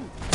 sector,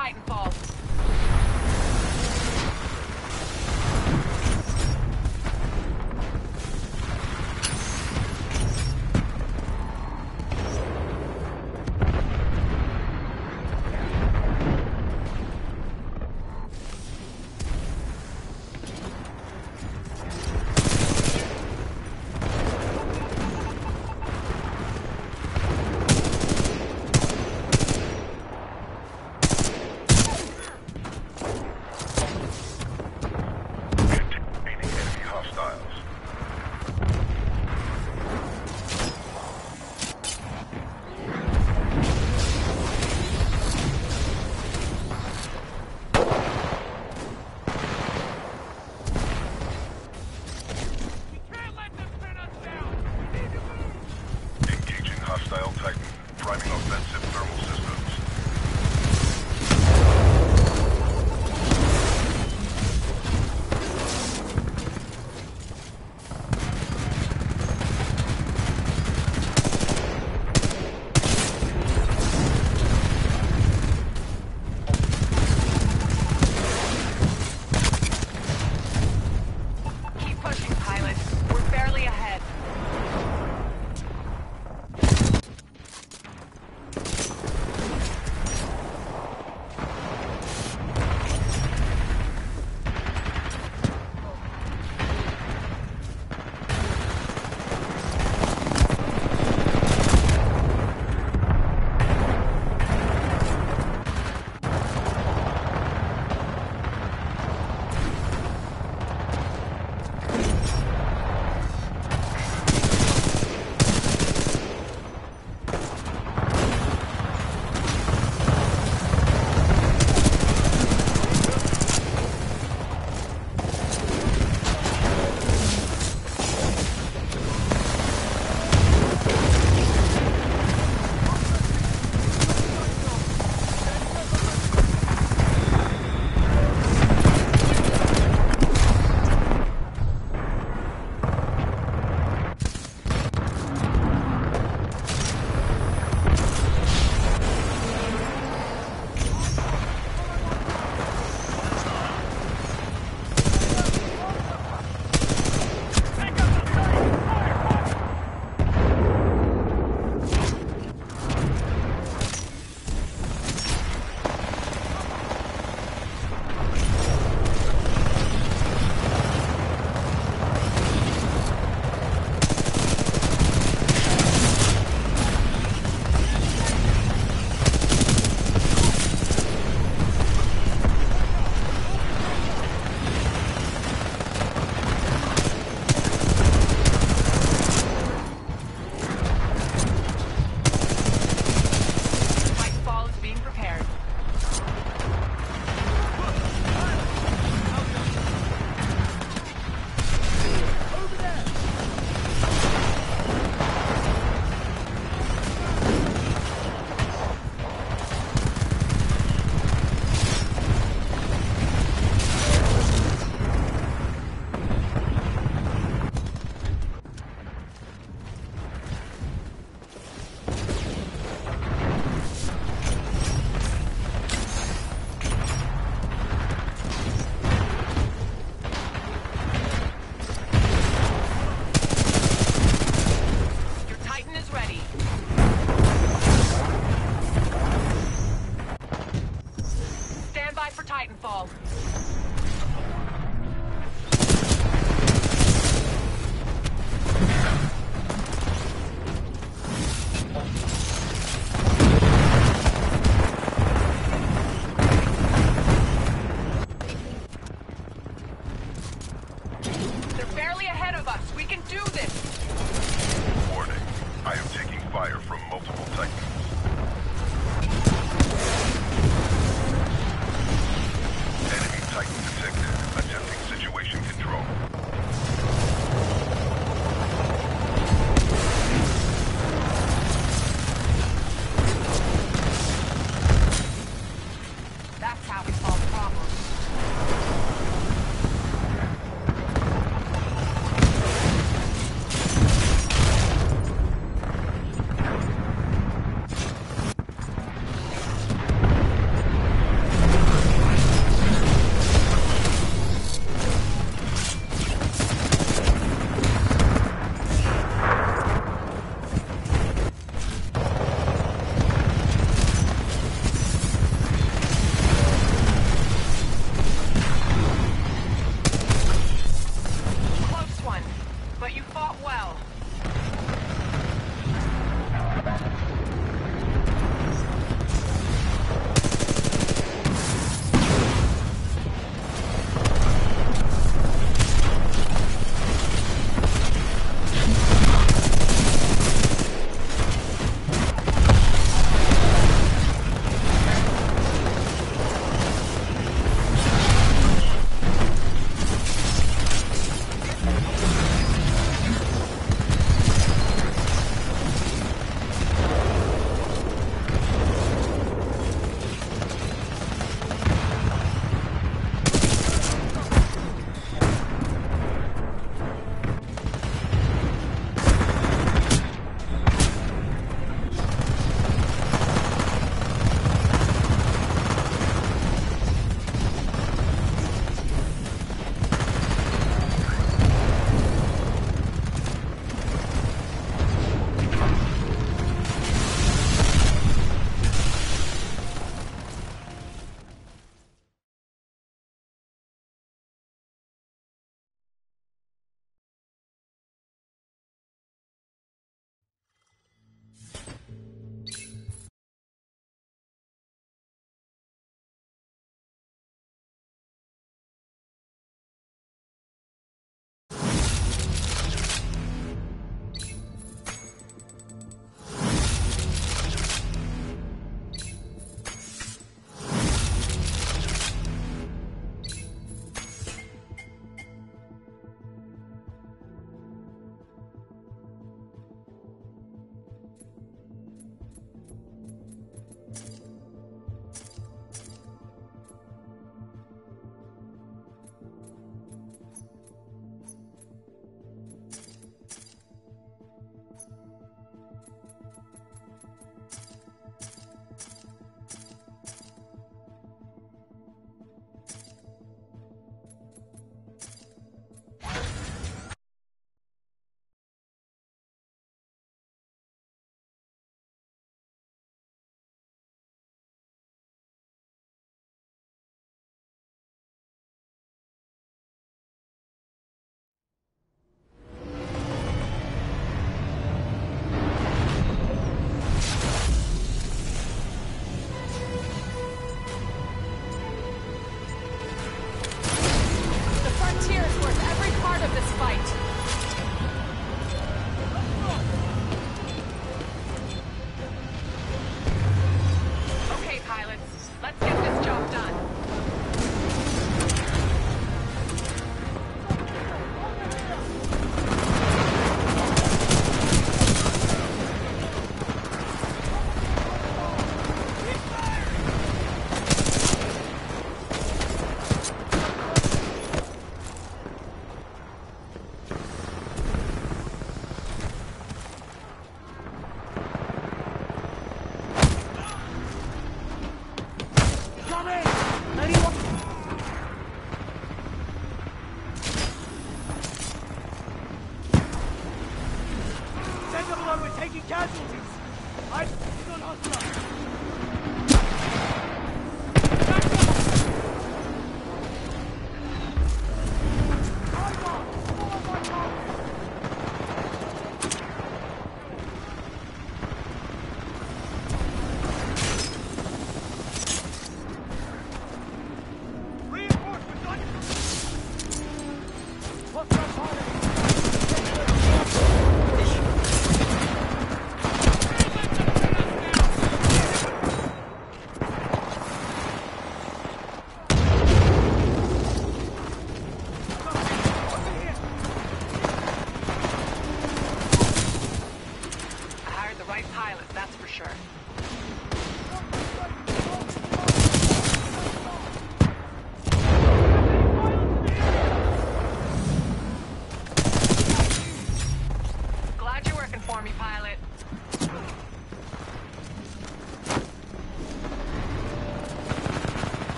Titanfall.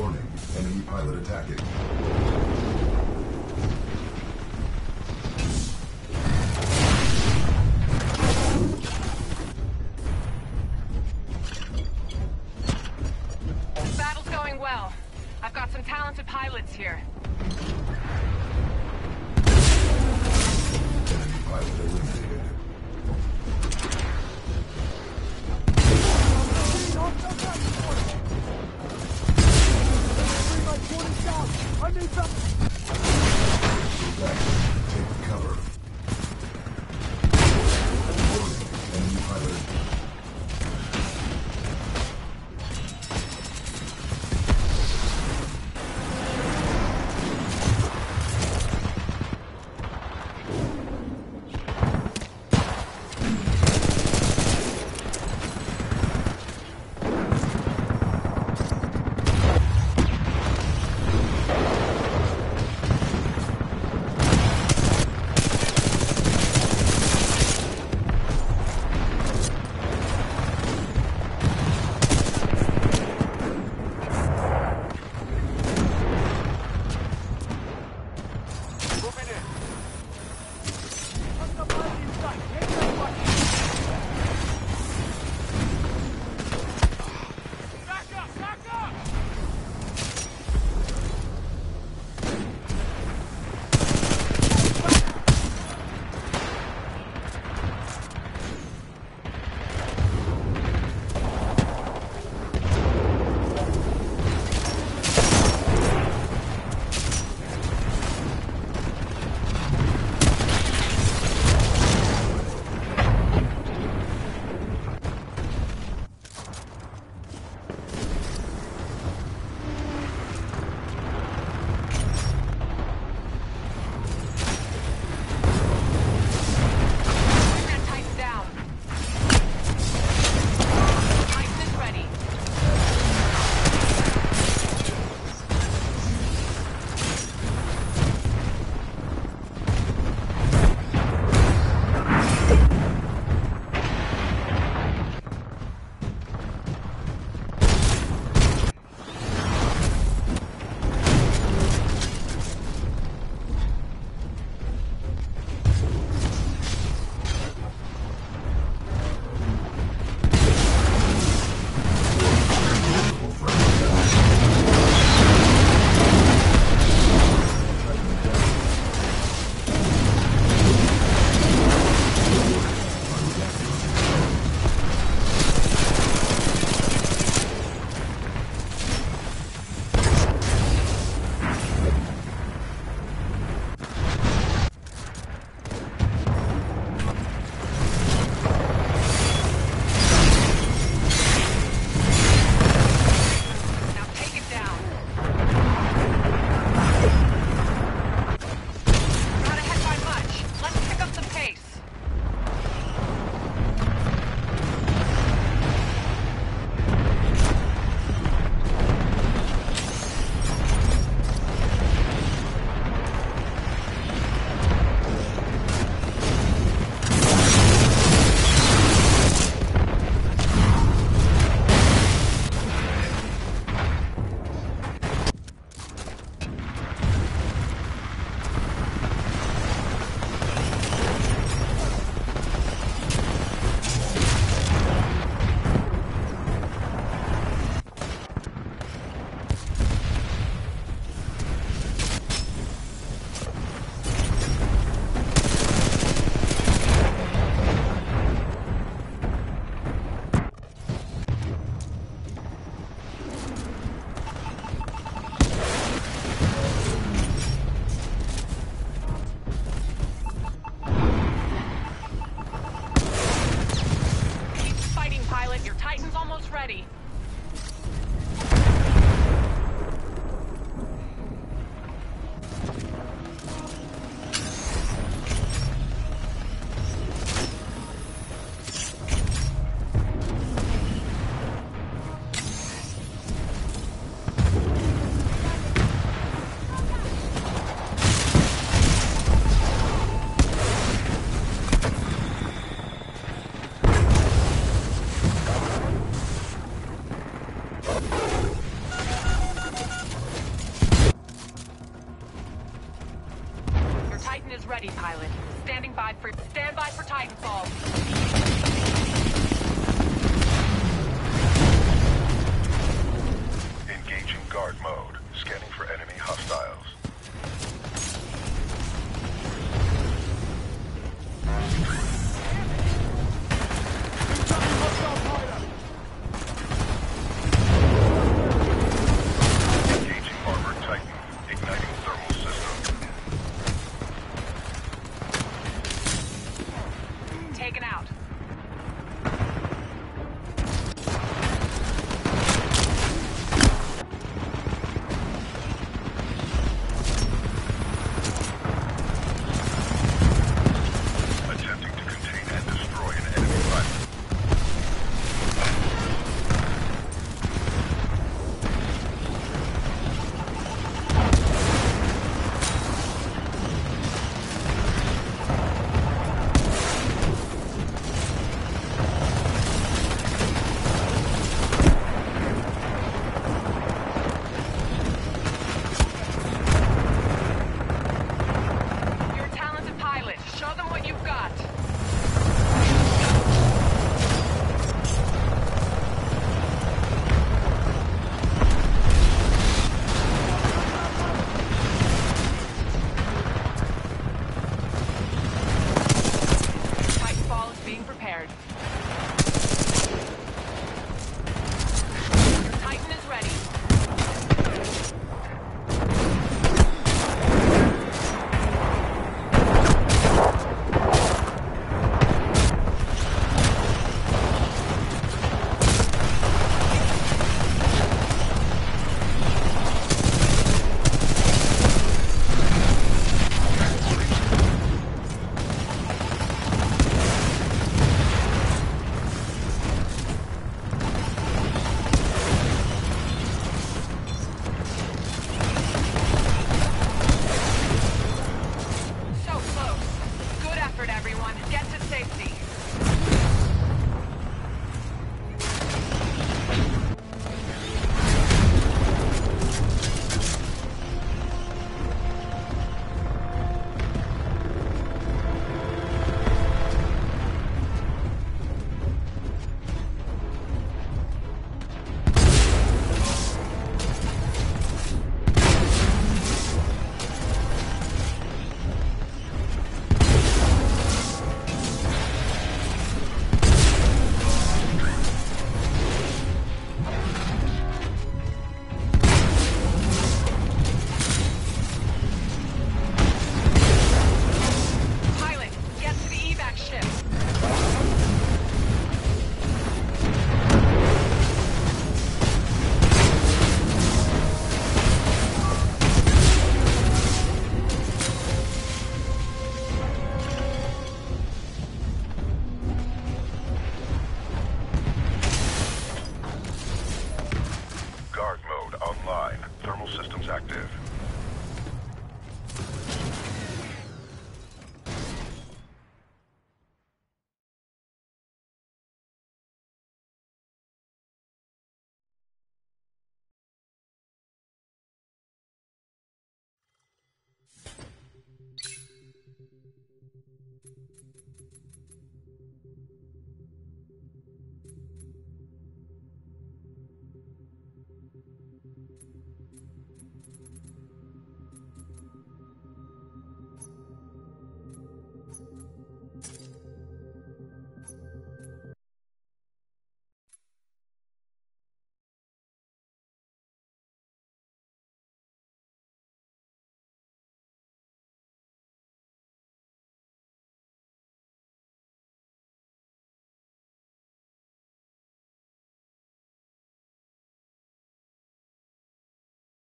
Warning, enemy pilot attacking.